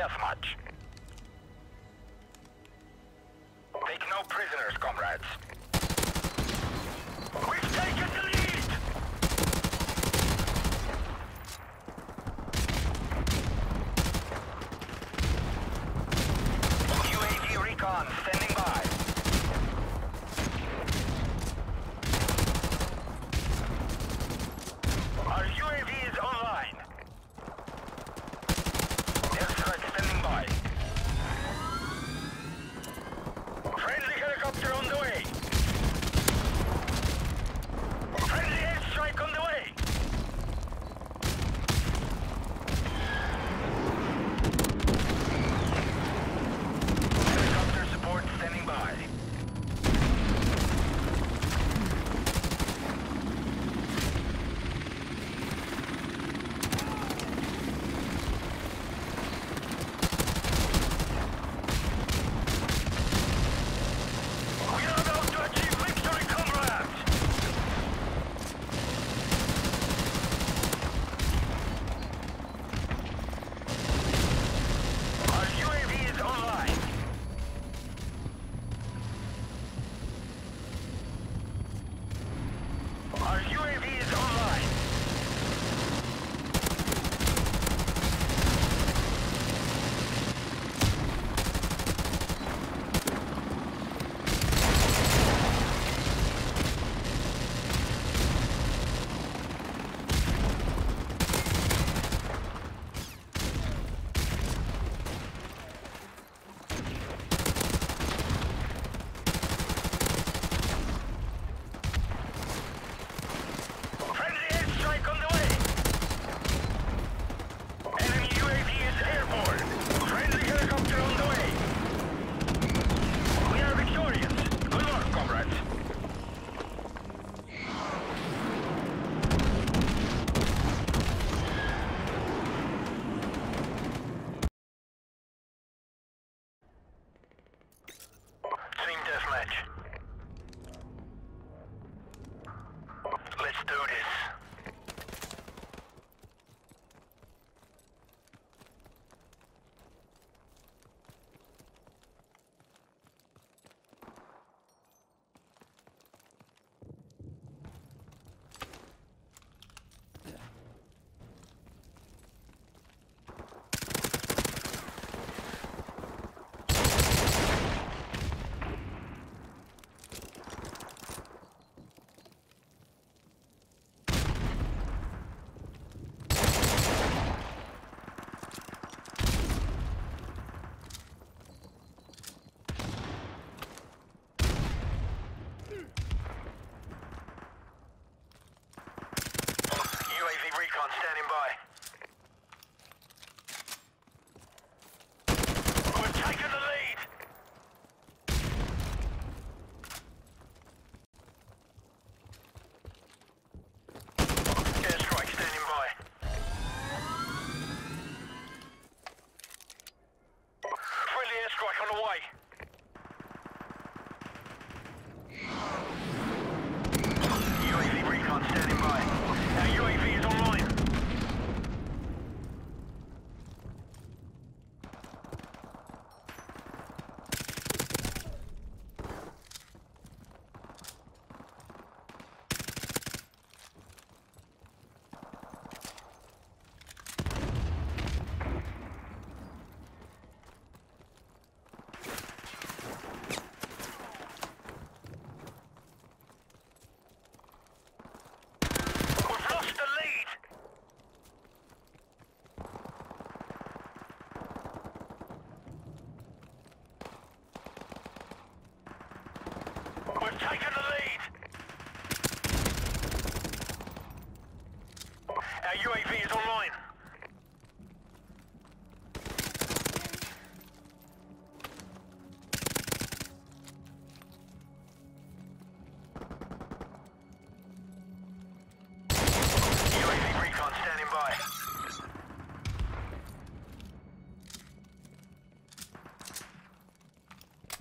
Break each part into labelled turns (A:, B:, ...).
A: deathmatch. Helicopter on the way. dispatch. taken the lead. Our UAV is online.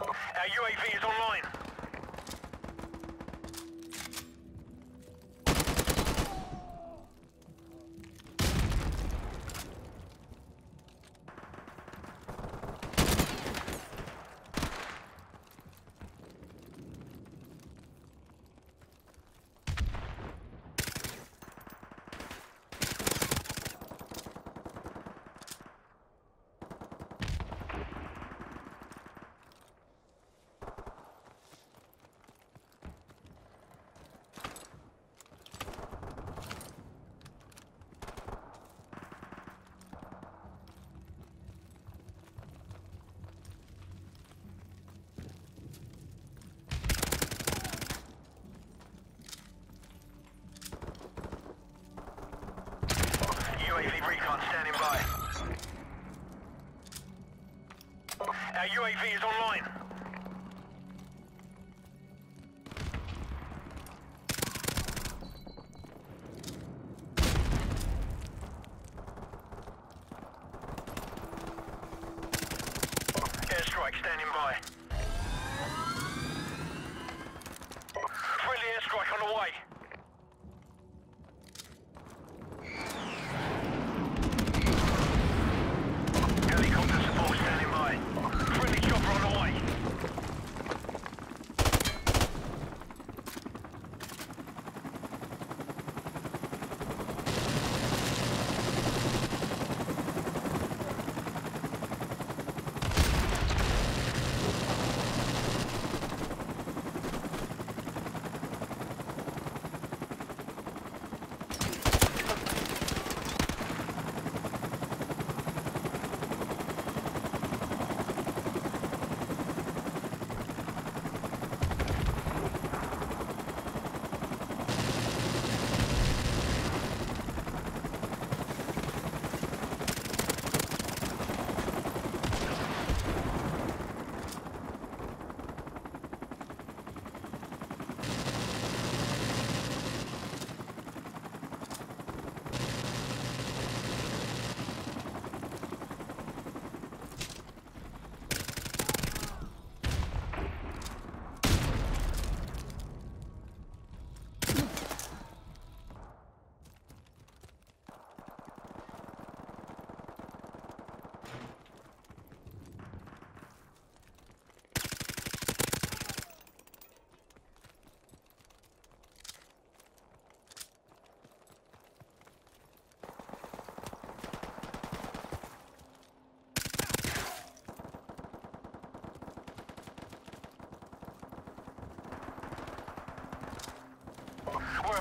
A: Our UAV is online. UAV is online. Airstrike standing by. Friendly airstrike on the way.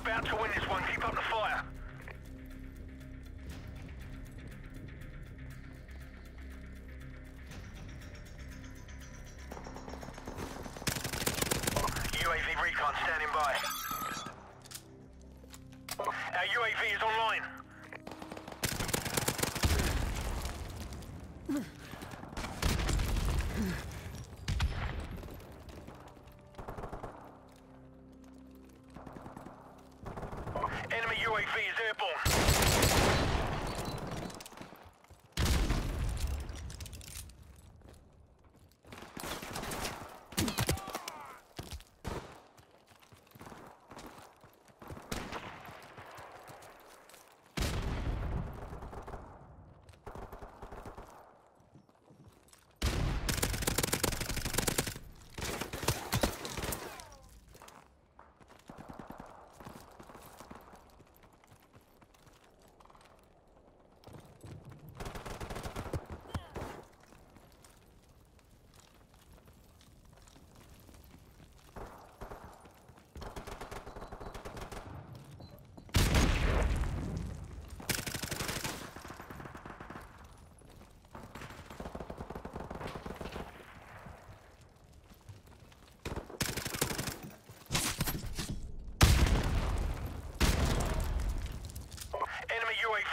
A: About to win this one. Keep up the fire. UAV recon standing by. Our UAV is online. Enemy UAV is airborne.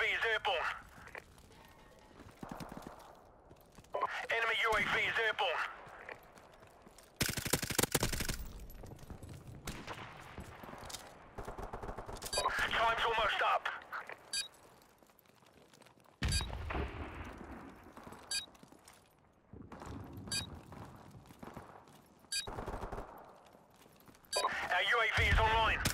A: Is airborne. Enemy UAV is airborne. Time's almost up. Our UAV is online.